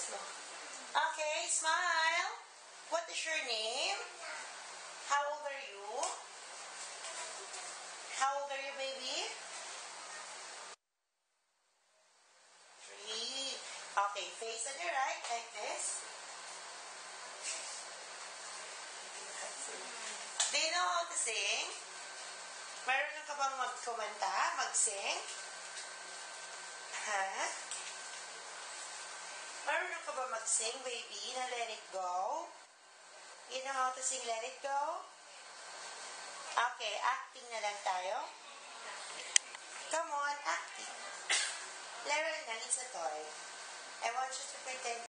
eyes. Okay, smile. What is your name? How old are you? How old are you, baby? Three. Okay, face on your right, like this. Do you know how to sing? Meron ka bang magkumanta, mag-sing? Ha? Meron ka ba mag-sing, baby, na let it go? You know how to sing let it go? Okay, acting na lang tayo. Come on, acting. Laro na, it's a toy. I want you to pretend